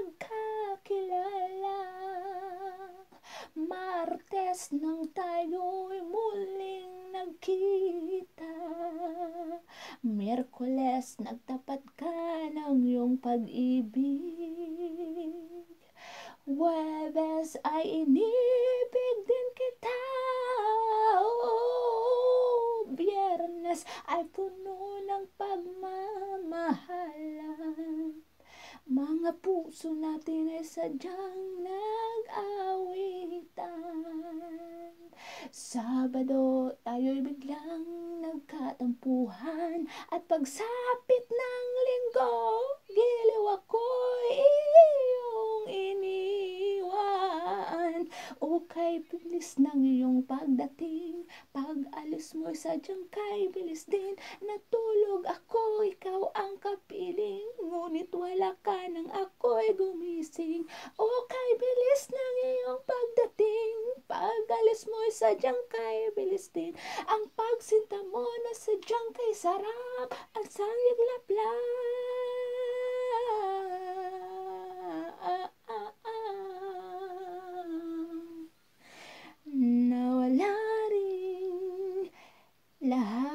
magkakilala. Martes nang tayo'y muling nagkita. Merkules nagtapat ka ng iyong pag-ibig. Webes ay inibig din kita. Oh, Biyernes ay puno ng pagmamahalan. Mga puso natin ay sadyang nag-awitan. Sabado tayo'y biglang nagkatampuhan At pagsapit ng linggo Giliw ako'y iyong iniwan. O kay bilis ng iyong pagdating Pag alis mo'y sadyang kay bilis din. Natulog ako, ikaw ang kapiling Okay, bilis ng iyong pagdating. Pagalis mo'y sadyang kay bilis din. Ang pagsinta mo na sadyang kay sarap. Ang sangig laplap. Nawala rin lahat.